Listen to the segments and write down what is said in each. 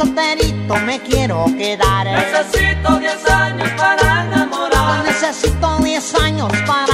solterito me quiero quedar. Necesito 10 años para enamorar. Necesito 10 años para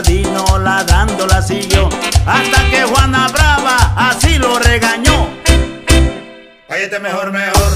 Bernardino la dándola siguió hasta que Juana Brava así lo regañó. Cállate este mejor, mejor.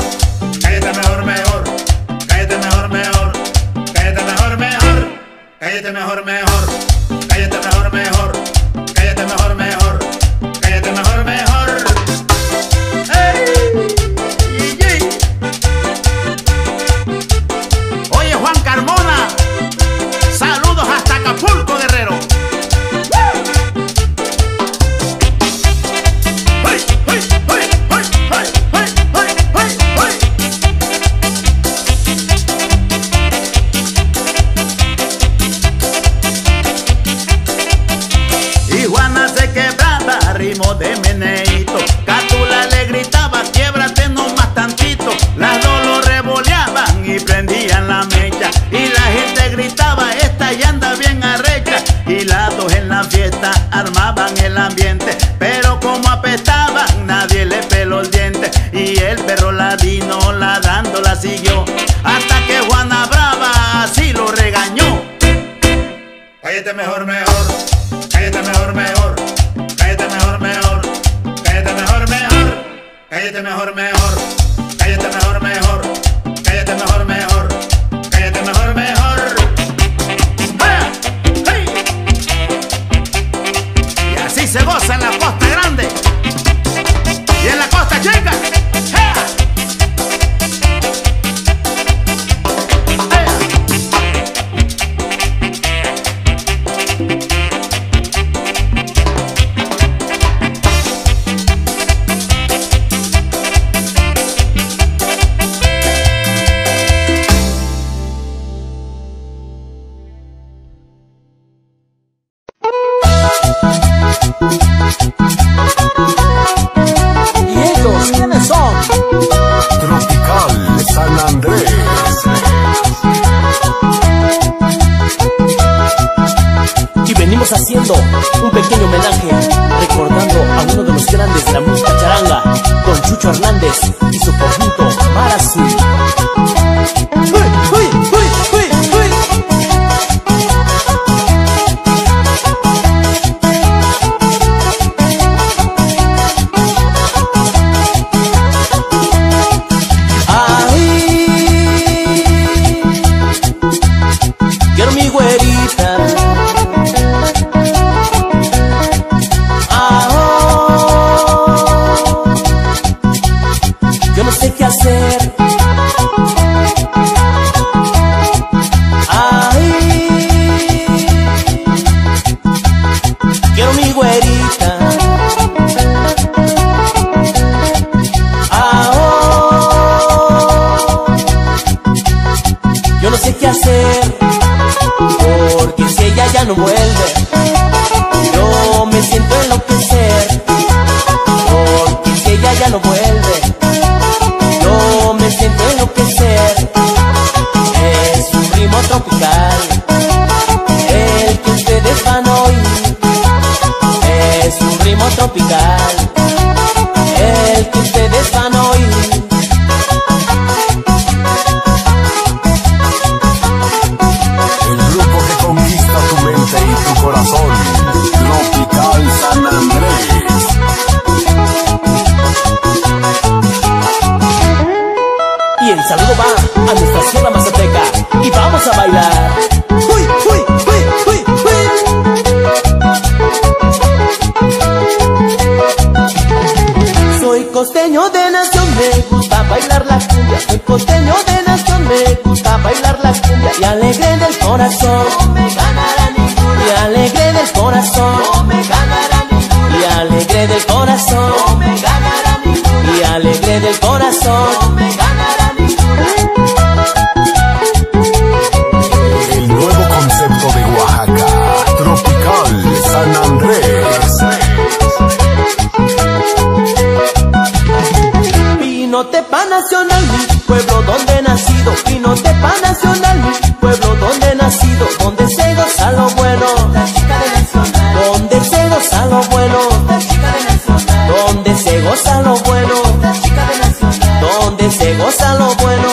gusta lo bueno.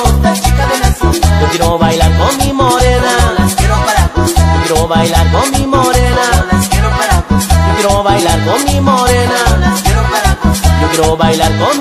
Yo quiero bailar con mi morena. Yo quiero bailar con mi morena. Yo quiero bailar con mi morena. Yo quiero bailar con mi morena.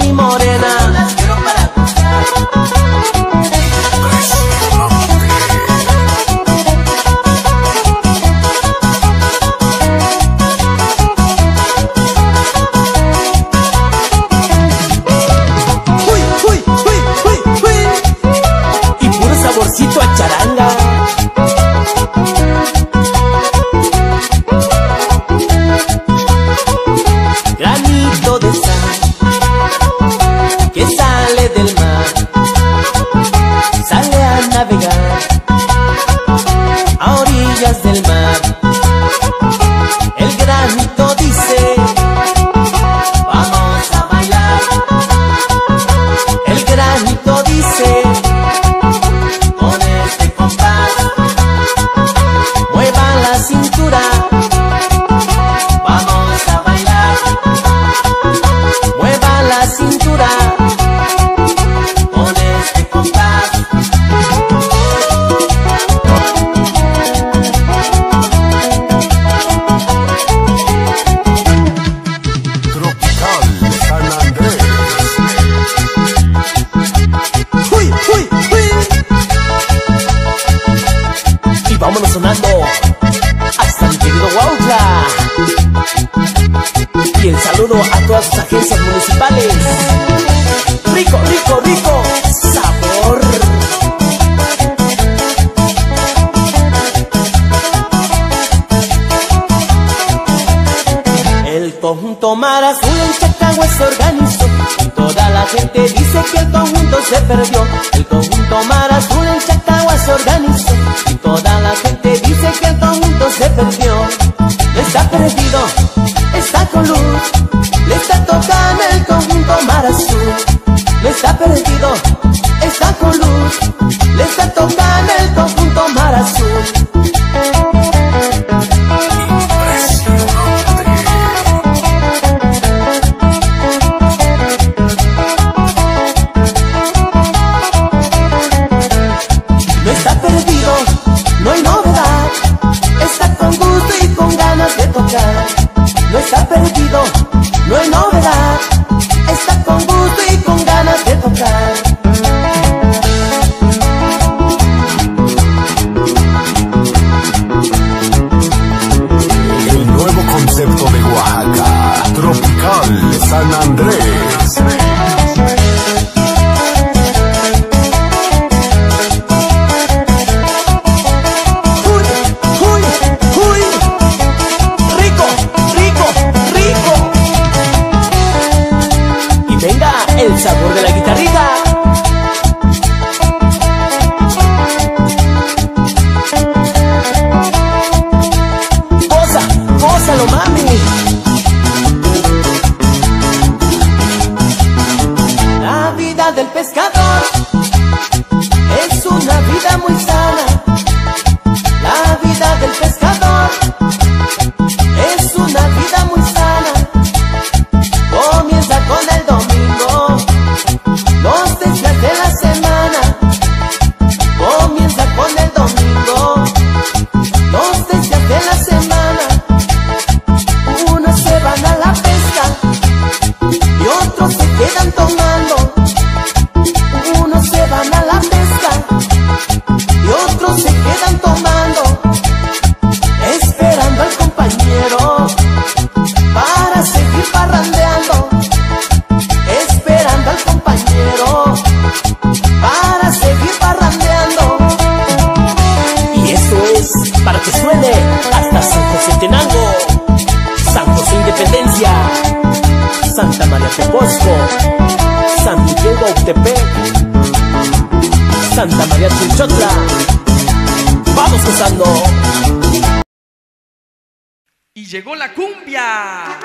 Llegó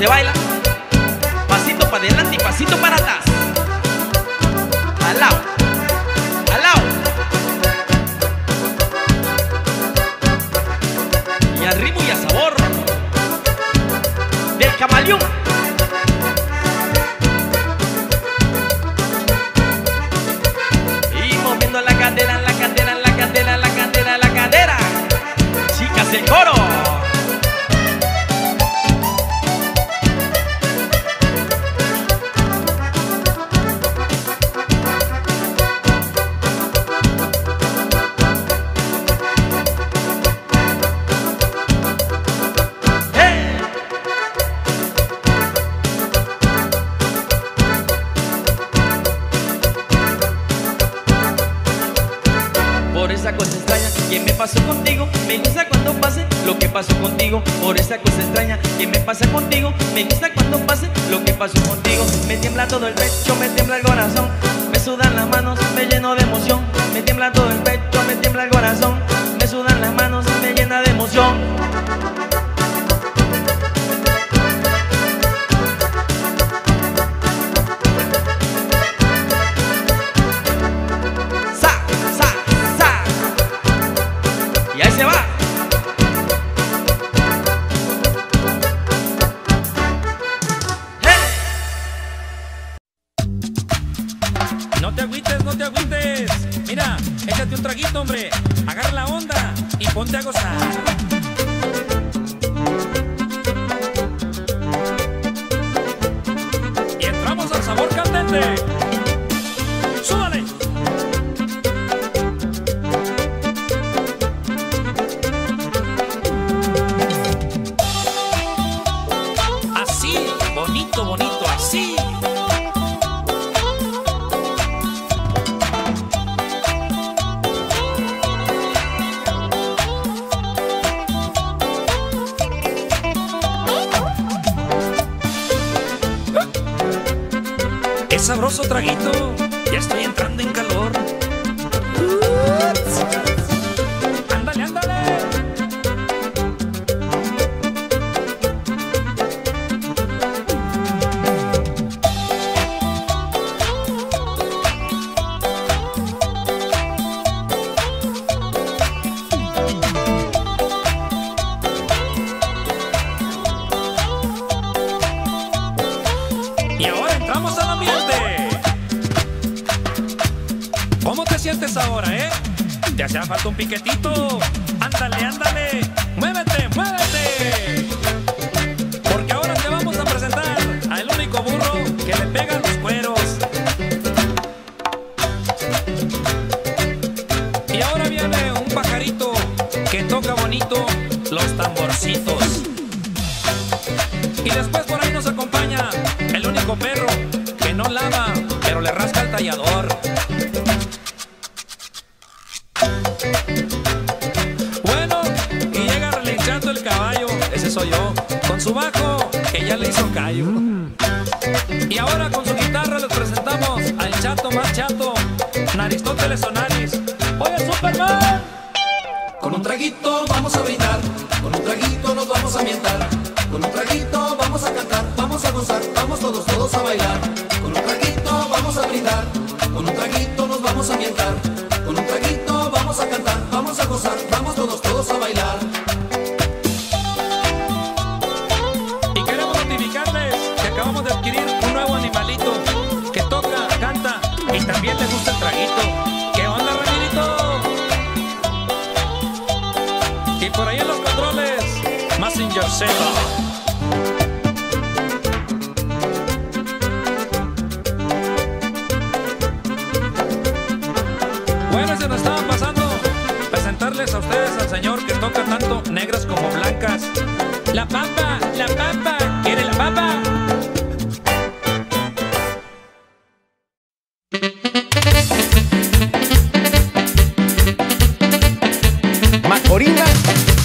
se baila sabroso traguito, ya estoy entrando en calor.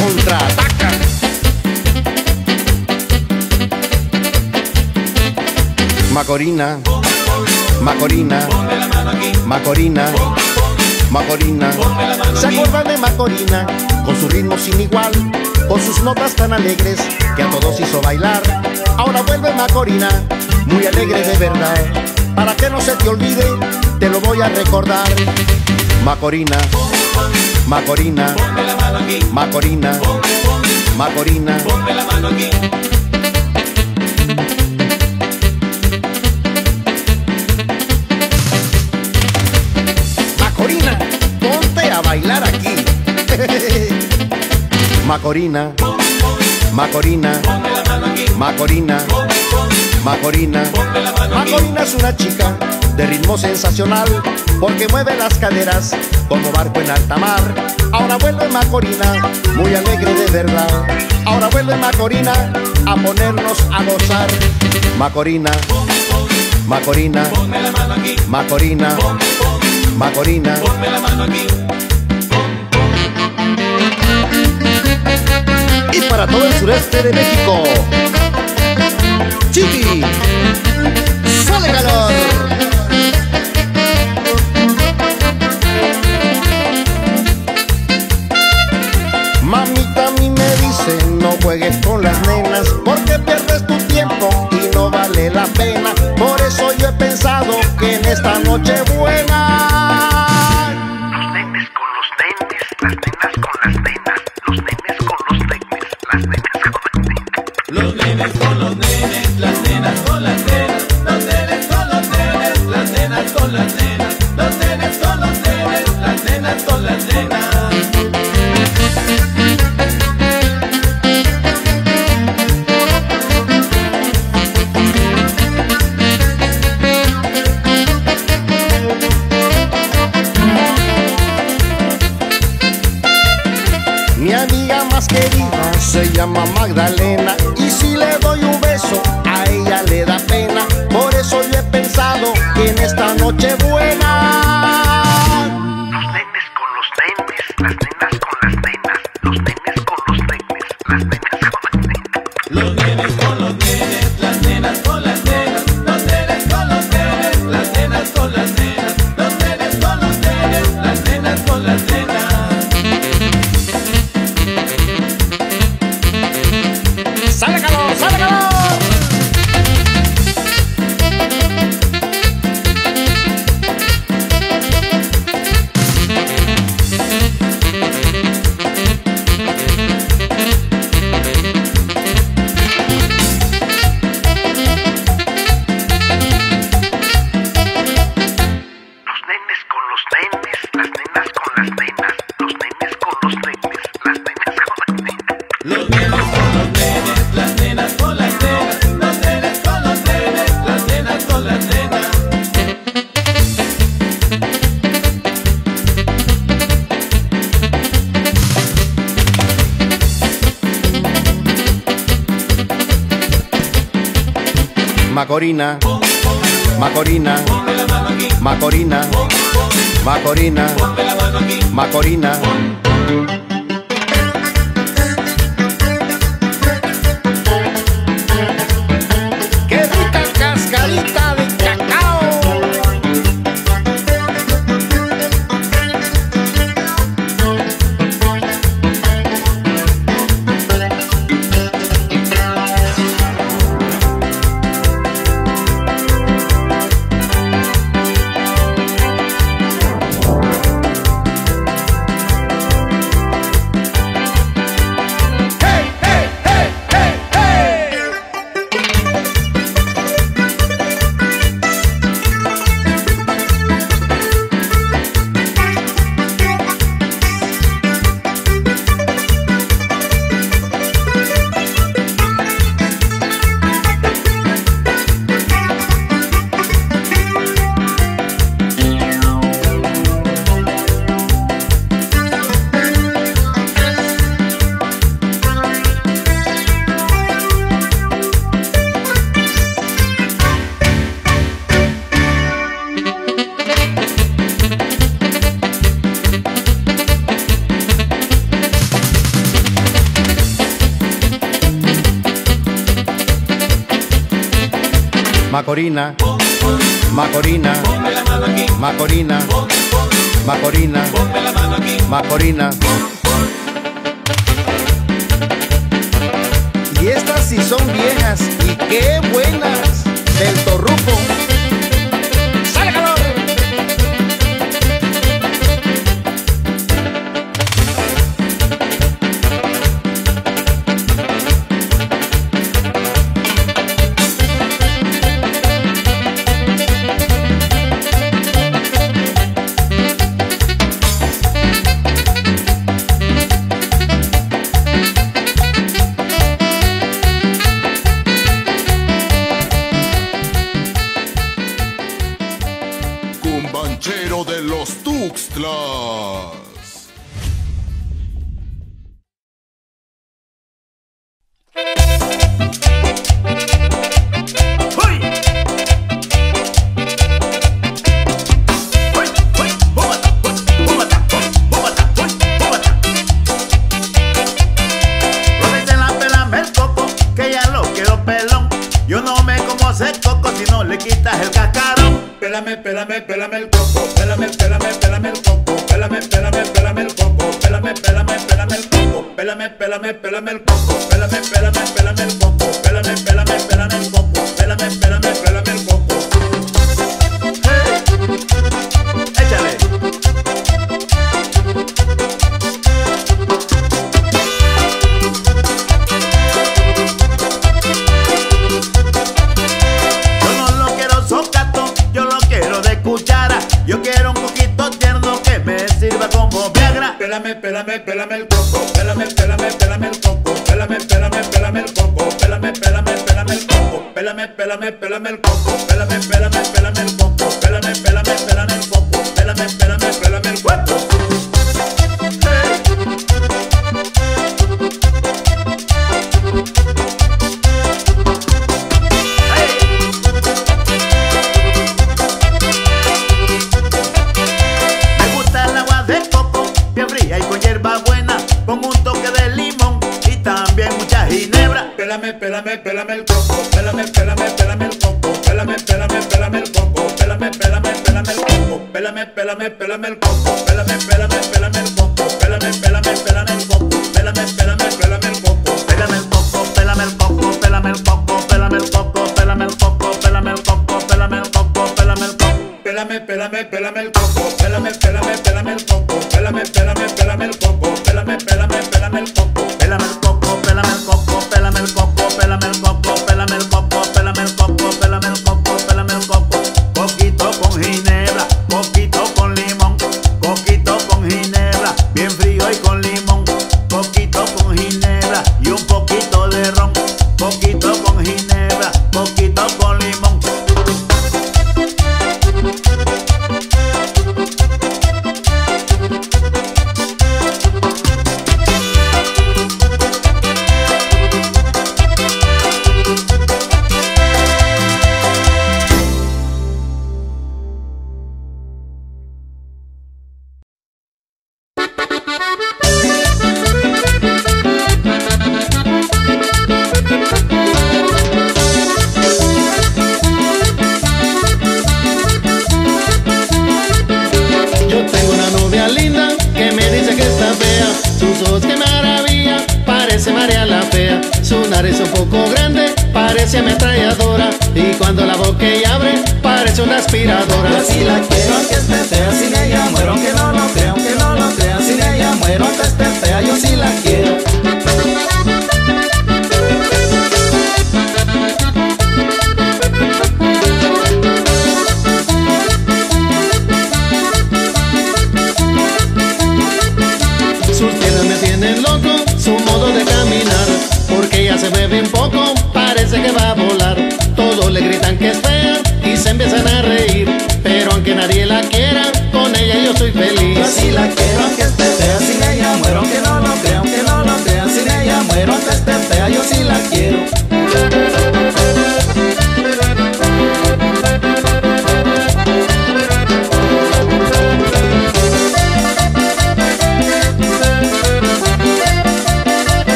contraataca. Macorina, Macorina, Macorina, Macorina. ¿Se acuerdan de Macorina? Con su ritmo sin igual, con sus notas tan alegres que a todos hizo bailar. Ahora vuelve Macorina, muy alegre de verdad. Para que no se te olvide, te lo voy a recordar. Macorina. Macorina, ponme la mano aquí. Macorina, ponme, ponme. Macorina, ponme la mano aquí. Macorina, ponte a bailar aquí. Macorina, Macorina, ponme la mano aquí. Macorina, Macorina, ponme la mano aquí. Macorina es una chica de ritmo sensacional porque mueve las caderas como barco en alta mar. Ahora vuelve Macorina, muy alegre de verdad. Ahora vuelve Macorina a ponernos a gozar. Macorina, Macorina, Macorina, Macorina. Y para todo el sureste de México. Chiqui, sale calor. juegues con las nenas porque pierdes tu tiempo y no vale la pena. Por eso yo he pensado que en esta noche buena. las nenas con las nenas, los nenes. imagina Macorina, Macorina, Macorina, Macorina, Macorina. Y estas sí son viejas y qué buenas del torruco. pélame, pélame el coco.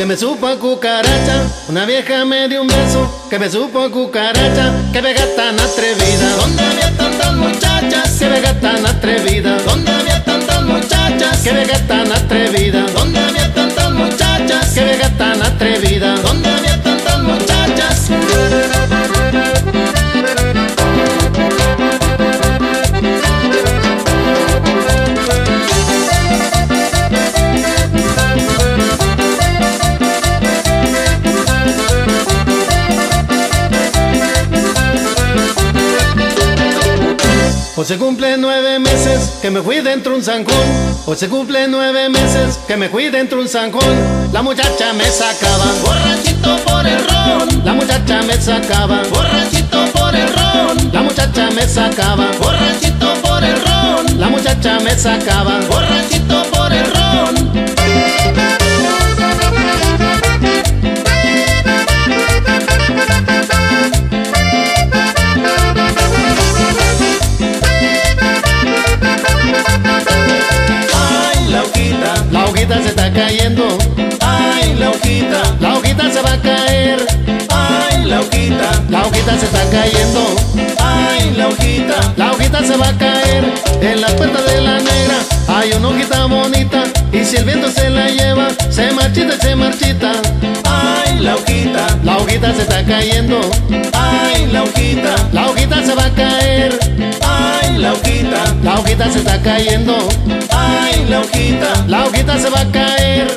que me supo a cucaracha. Una vieja me dio un beso, que me supo a cucaracha. Que vega tan atrevida. ¿Dónde había tantas muchachas? Que vega tan atrevida. ¿Dónde había tantas muchachas? Que vega tan atrevida. ¿Dónde había tantas muchachas? Que vega tan atrevida. Hoy se cumplen nueve meses que me fui dentro un zancón. Hoy se cumplen nueve meses que me fui dentro un zancón. La muchacha me sacaba borrachito por el ron. La muchacha me sacaba borrachito por el ron. La muchacha me sacaba borrachito por el ron. La muchacha me sacaba borrachito por el ron. Ay, la hojita. La hojita se está cayendo. Ay, la hojita. La hojita se va a caer. Ay, la hojita. La hojita se está cayendo hojita se va a caer en la puerta de la negra. Hay una hojita bonita y si el viento se la lleva, se marchita se marchita. Ay, la hojita, La hojita se está cayendo, ay, la hojita, la hojita se va a caer. ay, la hojita, La hojita se está cayendo, ay, la hojita. la hojita se va a caer.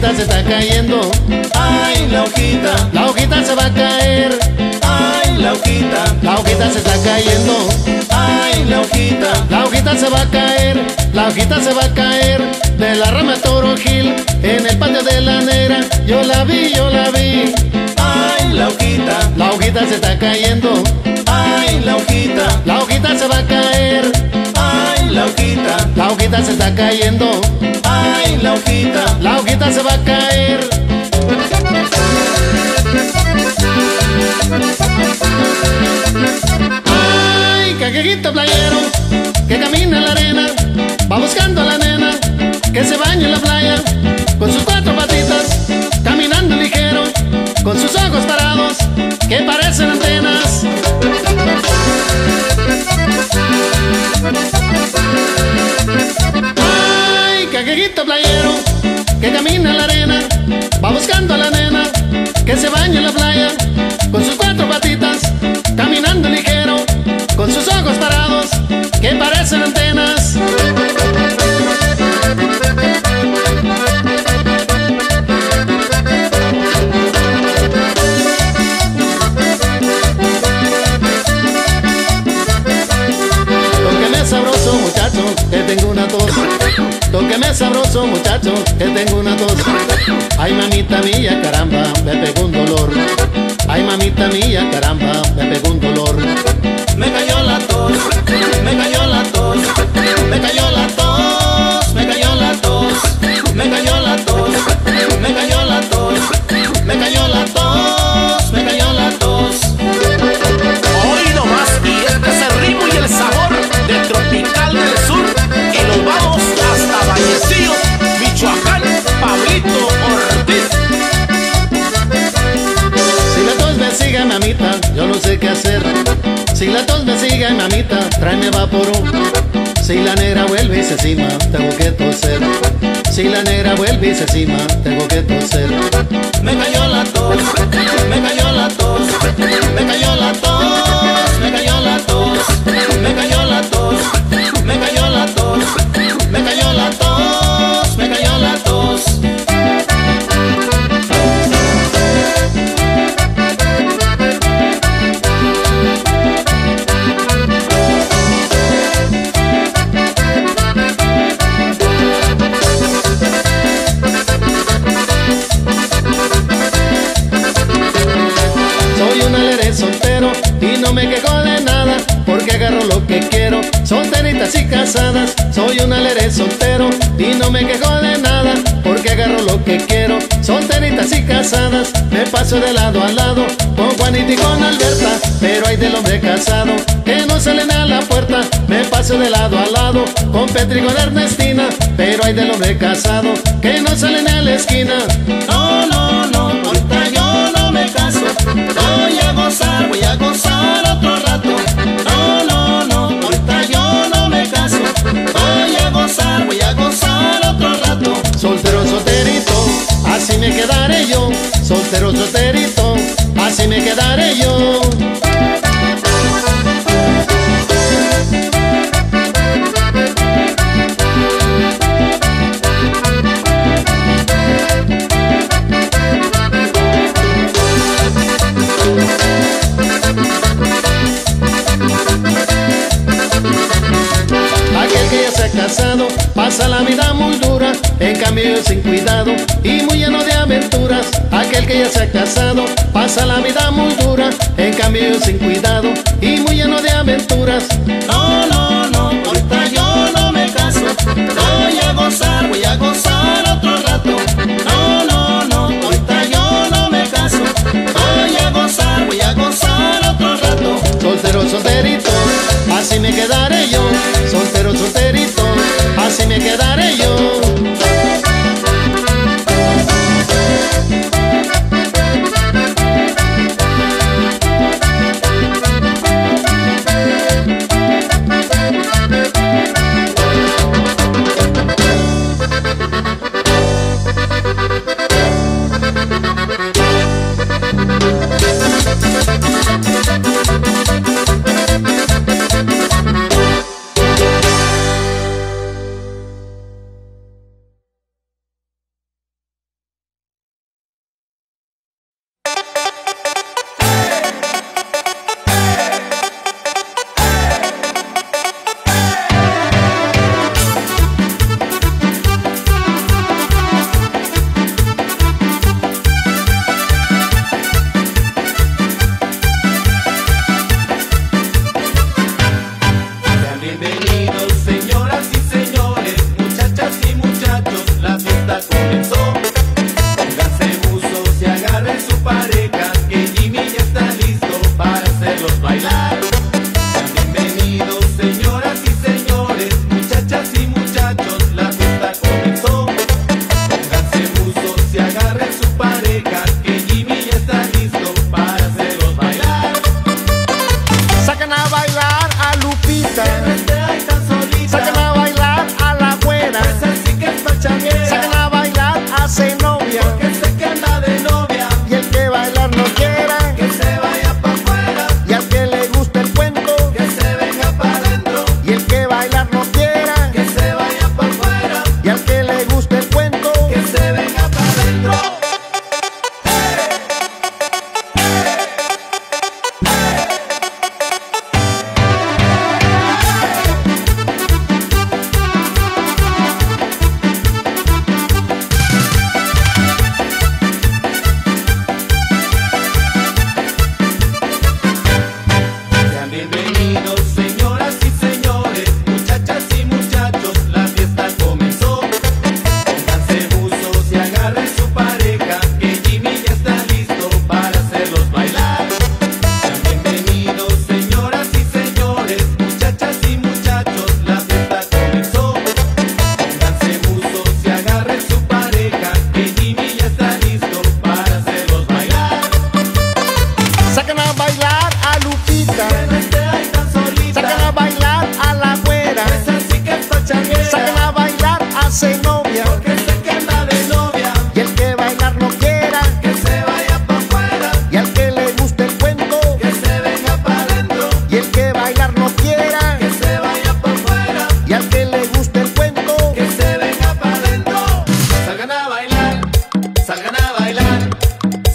Hojita se está cayendo, ay, la hojita, la hojita se va a caer. ay, la hojita, La hojita se está cayendo, ay, la hojita, la hojita se va a caer, la hojita se va a caer. De la rama Toro Gil en el patio de la negra. Yo la vi, yo la vi. ay, la hojita, La hojita se está cayendo, ay, la hojita, la hojita se va a caer, ay, la hojita, la hojita se está cayendo, la hojita. la hojita se va a caer. Ay, caquejito playero que camina en la arena, va buscando a la nena que se baña en la playa playero que camina en la arena, va buscando a la nena que se baña en la playa con sus Tóqueme sabroso muchacho, que tengo una tos. Ay mamita mía, caramba, me pegó un dolor. Ay mamita mía, caramba, me pegó un dolor. Me cayó la tos, me cayó la tos, me cayó la tos, Si la tos me sigue, mamita, tráeme vaporú. Si la negra vuelve y se cima, tengo que toser. Si la negra vuelve y se cima, tengo que toser. Me cayó la tos, me cayó la tos, me cayó la tos, me quejo de nada porque agarro lo que quiero. Solteritas y casadas, me paso de lado a lado con Juanita y con Alberta, pero hay del hombre casado que no salen a la puerta. Me paso de lado a lado con Petri y con Ernestina, pero hay del hombre casado que no salen a la esquina. No, no, no, ahorita yo no me caso. Voy a gozar, voy a gozar otro rato. Me quedaré yo. Soltero, solterito, así me quedaré yo. Aquel que ya se ha casado pasa la vida muy dura, en cambio sin cuidado y aventuras. Aquel que ya se ha casado pasa la vida muy dura, en cambio sin cuidado y muy lleno de aventuras. No, no, no, ahorita yo no me caso. Voy a gozar, voy a gozar otro rato. No, no, no, ahorita yo no me caso. Voy a gozar, voy a gozar otro rato. Soltero, solterito, así me quedaré yo. Soltero, solterito, así me quedaré yo.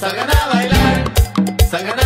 salgan a bailar,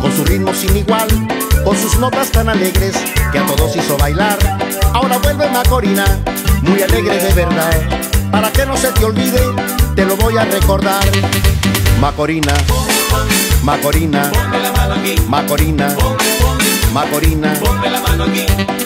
con su ritmo sin igual, con sus notas tan alegres que a todos hizo bailar. Ahora vuelve Macorina, muy alegre de verdad. Para que no se te olvide, te lo voy a recordar. Macorina, Macorina, Macorina, Macorina, Macorina.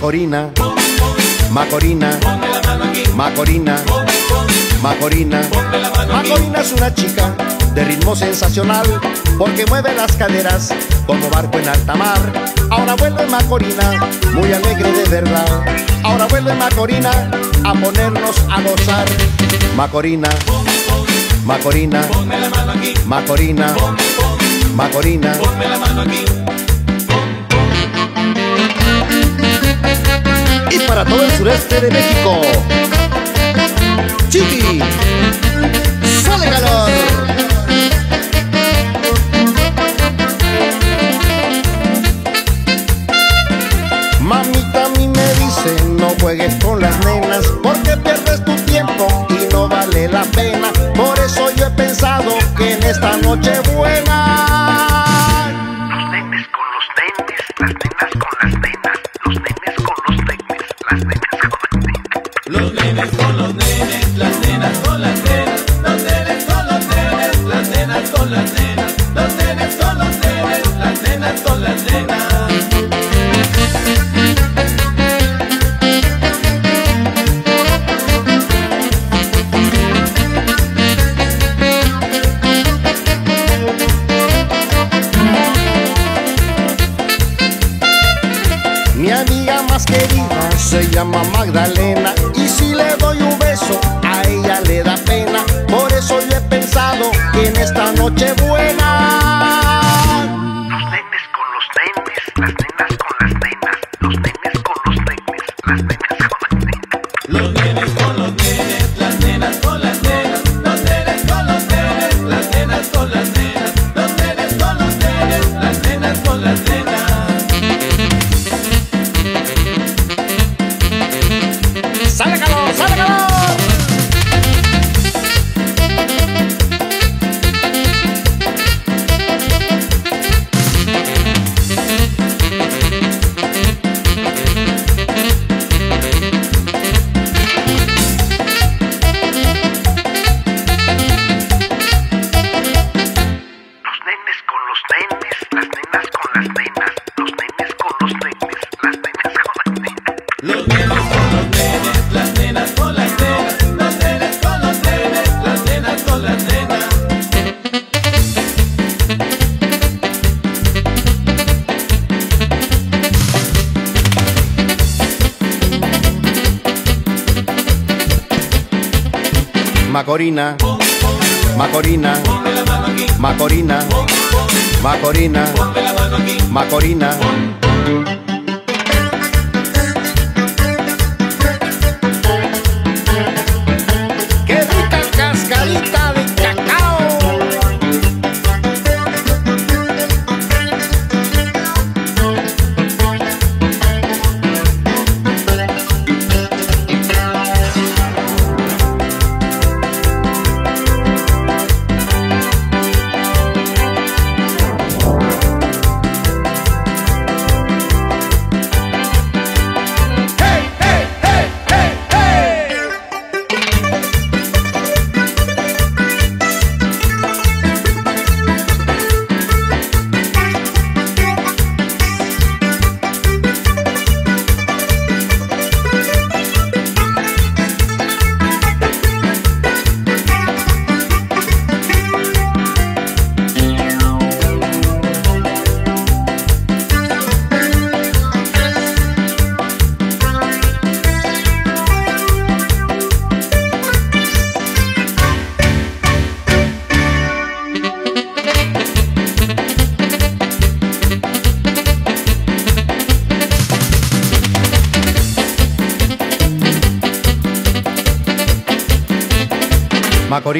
Macorina, Macorina, Macorina, Macorina. Macorina es una chica de ritmo sensacional, porque mueve las caderas como barco en alta mar. Ahora vuelve Macorina, muy alegre de verdad. Ahora vuelve Macorina a ponernos a gozar. Macorina, Macorina, Macorina, Macorina. Macorina. Y para todo el sureste de México, Chiqui, sale calor. Mamita a mí me dice no juegues con las nenas porque pierdes tu tiempo y no vale la pena. Por eso yo he pensado que en esta noche buena Macorina,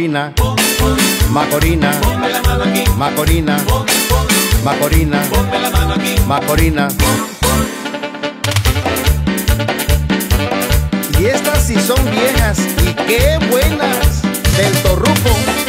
Macorina, Macorina, Macorina, Macorina, Macorina. Y estas sí son viejas y qué buenas del torruco.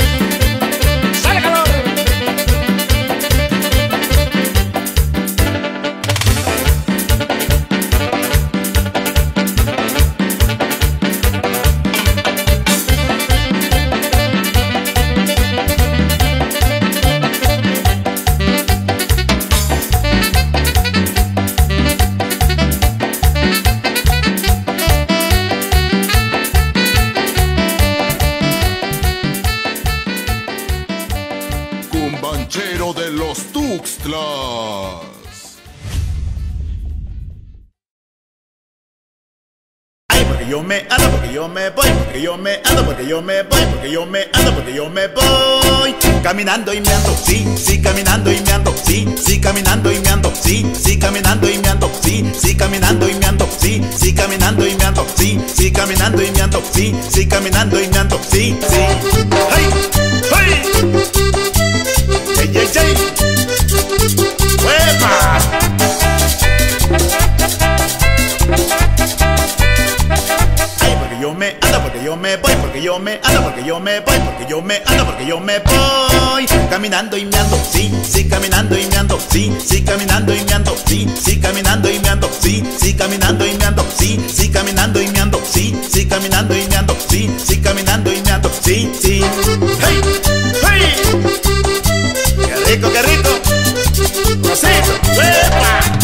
Caminando y porque yo me voy, porque yo me ando, porque yo me voy, porque yo me ando, porque yo me voy. Caminando y me ando, sí, sí, caminando y me ando, sí, sí, caminando y me ando, sí, sí, caminando y me ando, sí, sí, caminando y me ando, sí, sí, caminando y me ando, sí, sí, caminando y me ando, sí, sí, caminando y me ando, sí, sí. ¡Hey! ¡Hey! ¡Qué rico, qué rico! ¡Rosito! Ay,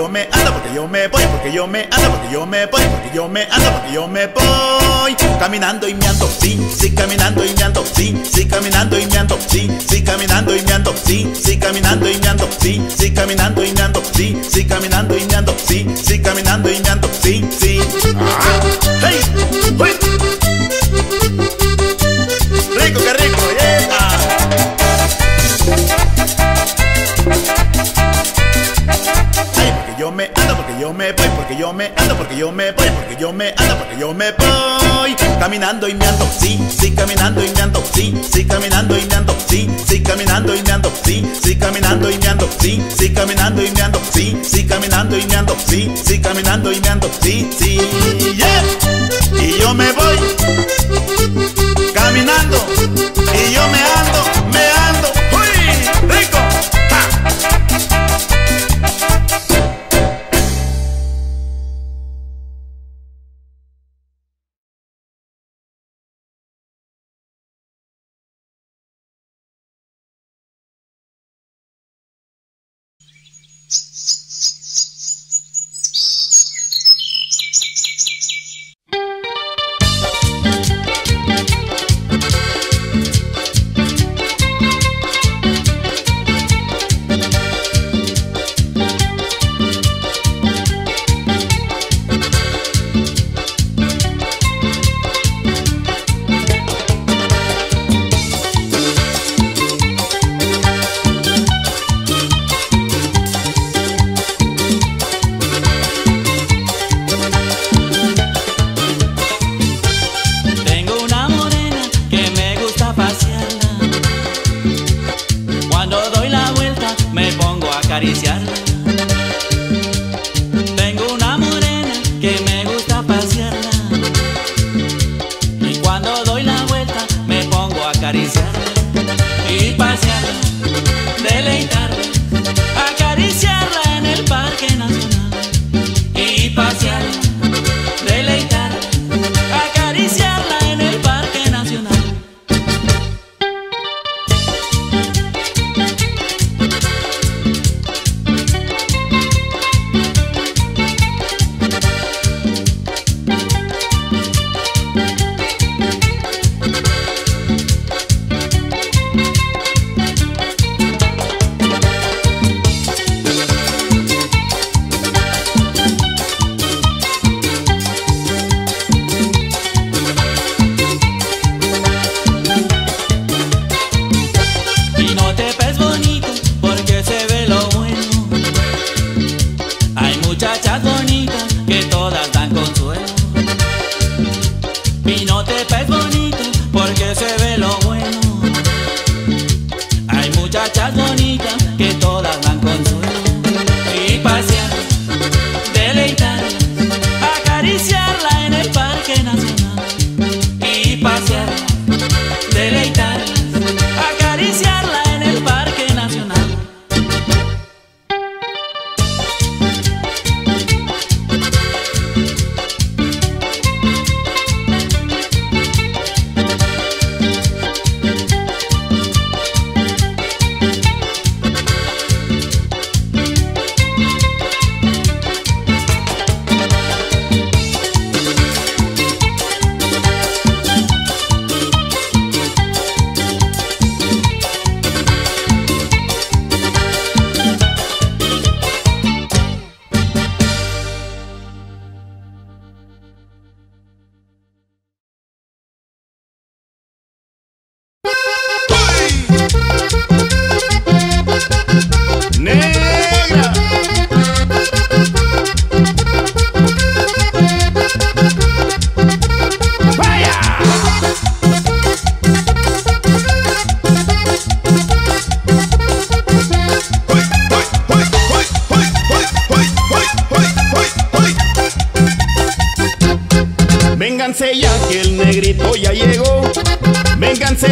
yo me ando, porque yo me voy, porque yo me ando, porque yo me voy, porque yo me ando, porque yo me voy. Caminando y me ando, sí, sí, caminando y me ando, sí, sí, caminando y me ando, sí, sí, caminando y me ando, sí, sí, caminando y me ando, sí, sí, caminando y me ando, sí, sí, caminando y me ando, sí, sí, caminando y me ando, sí, sí. Ah, hey. Rico, qué rico, porque yo me voy, porque yo me ando, porque yo me voy. Caminando y me ando, sí, sí, caminando y me ando, sí, sí, caminando y me ando, sí, sí, caminando y me ando, sí, sí, caminando y me ando, sí, sí, caminando y me ando, sí, sí, caminando y me ando, sí, sí, caminando y me ando, sí, yeah. Y yo me voy caminando y yo me ando, pongo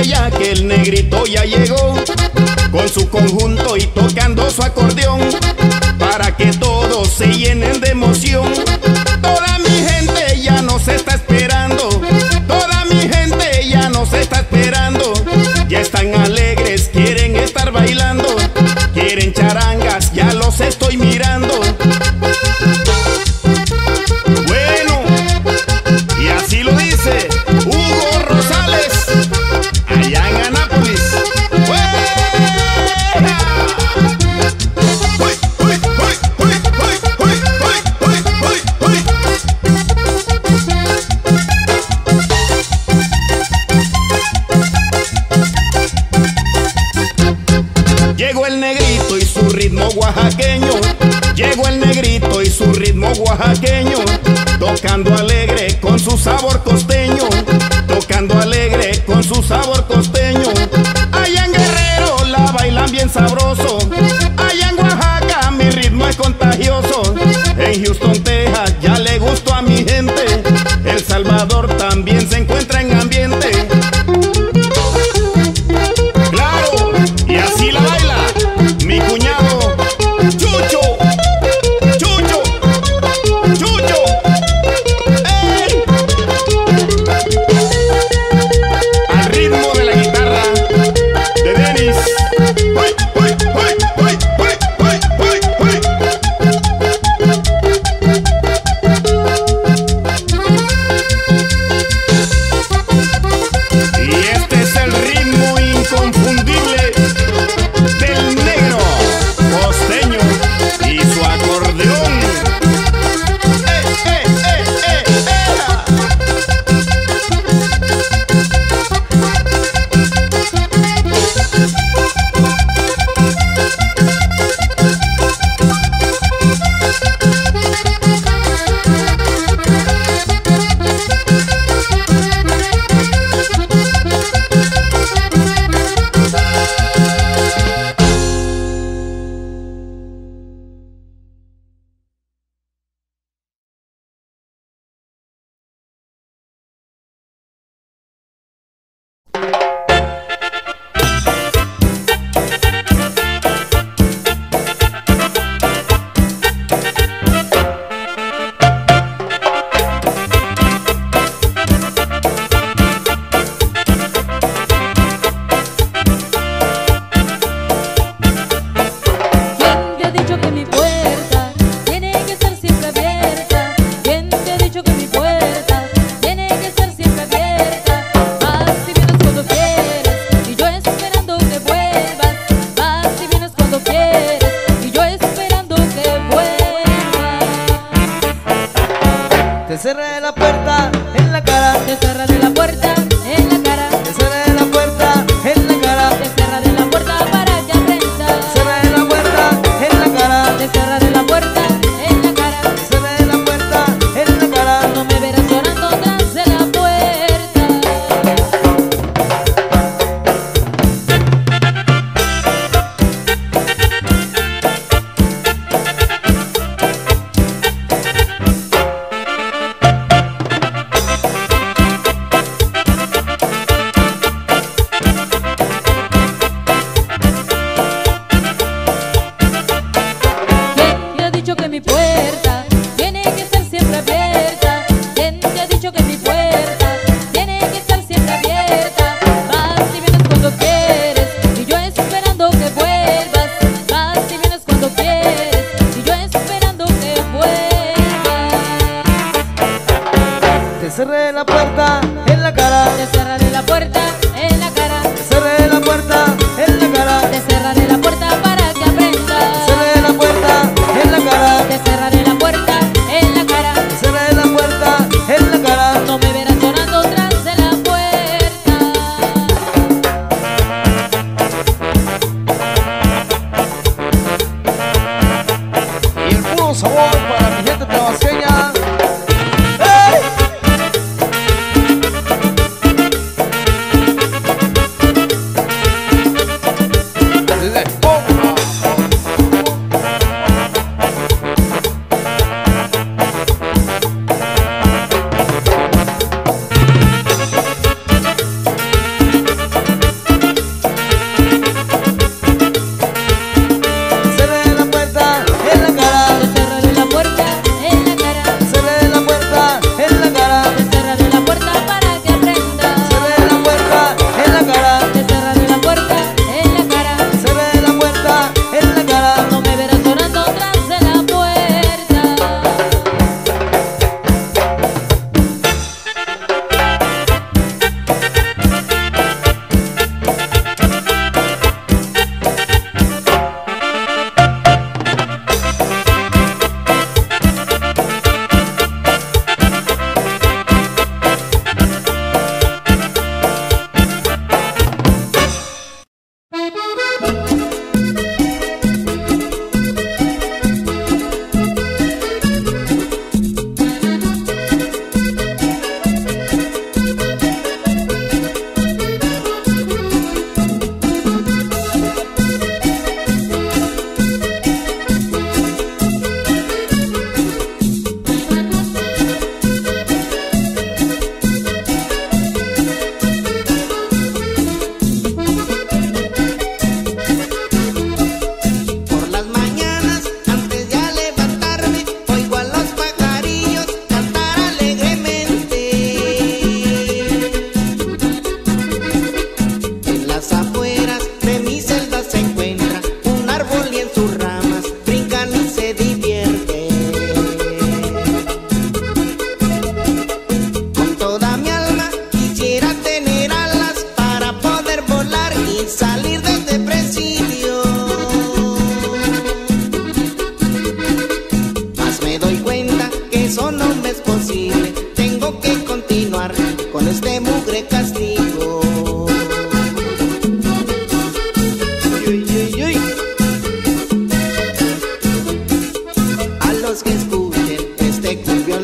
estrella que el negrito ya llegó con su conjunto y tocando su acordeón para que todos se llenen de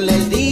les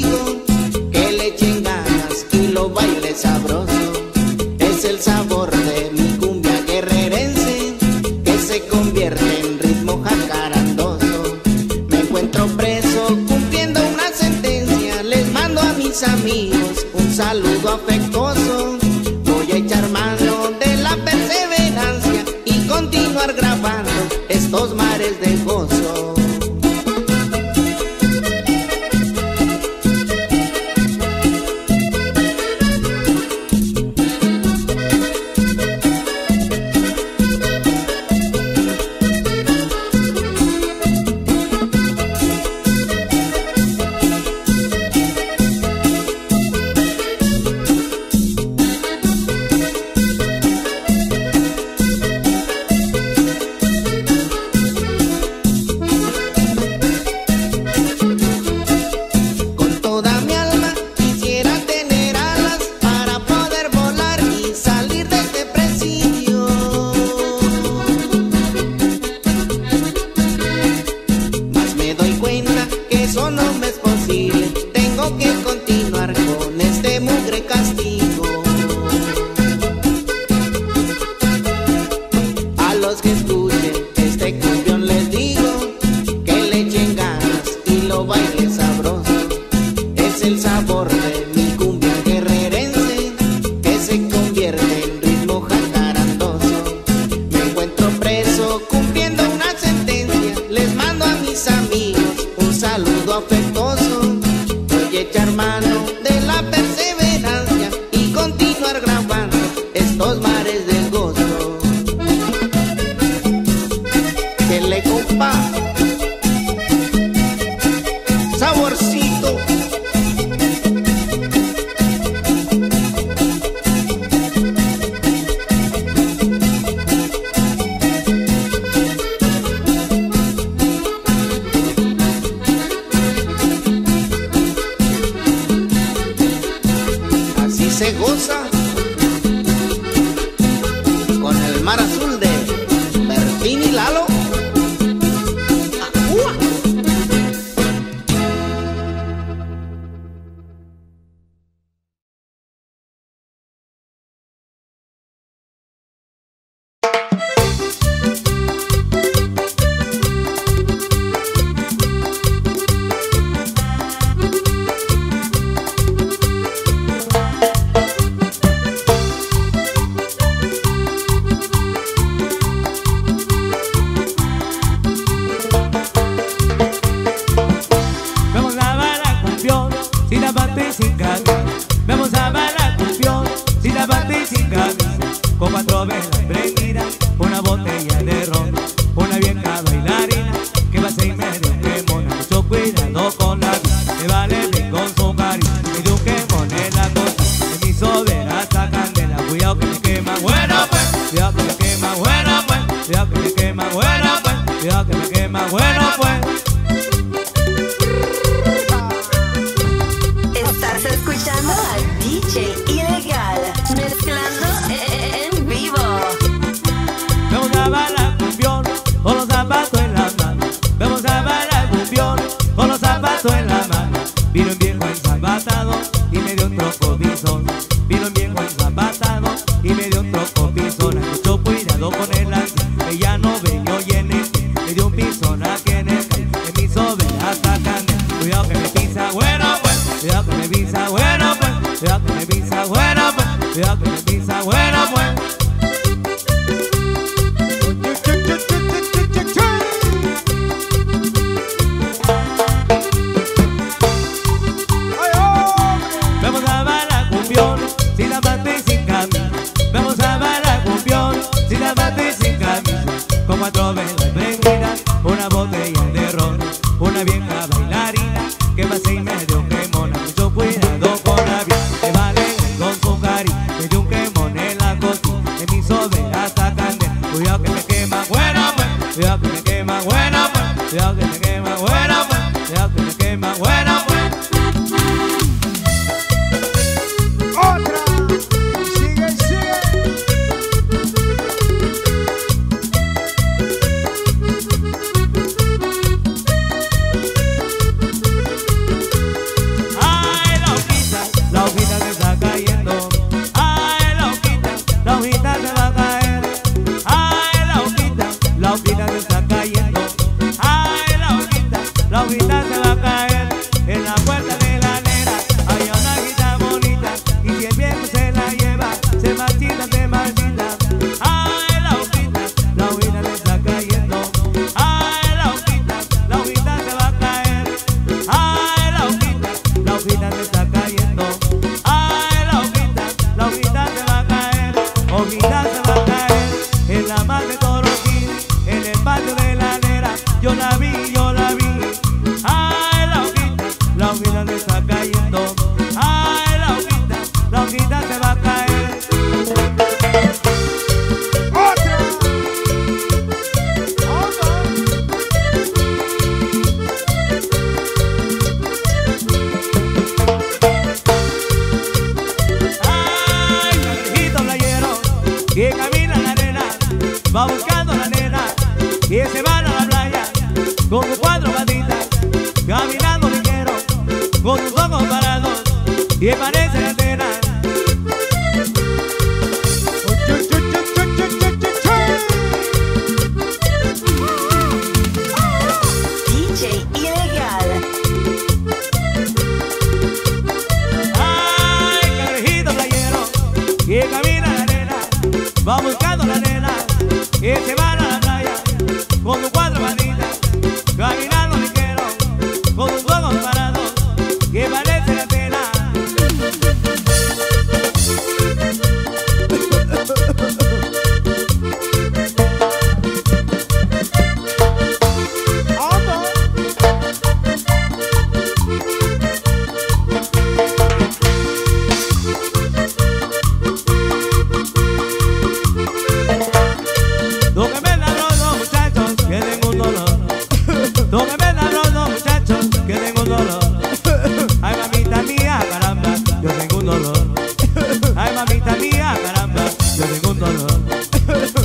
Ha ha ha!